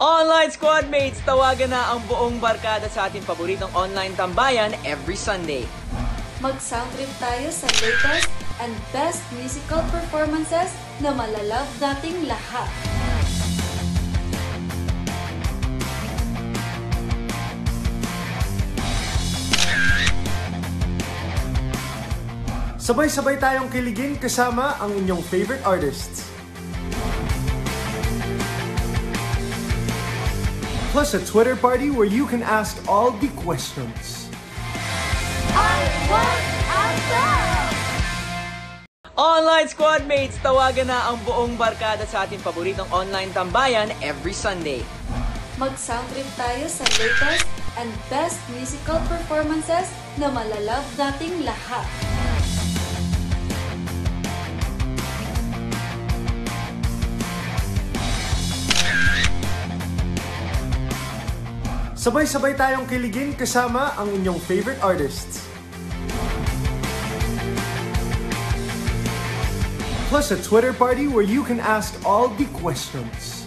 Online squad mates, tawagan na ang buong barkada sa ating paboritong online tambayan every Sunday. Mag-sound trip tayo sa latest and best musical performances na malalove nating lahat. Sabay-sabay tayong kiligin kasama ang inyong favorite artists. Plus a Twitter party where you can ask all the questions. Online squad mates, tawagan na ang buong barkada sa ating paboritong online tambayan every Sunday. Mag-sound trip tayo sa latest and best musical performances na malalove nating lahat. Sabay-sabay tayong kiligin kasama ang inyong favorite artists. Plus a Twitter party where you can ask all the questions.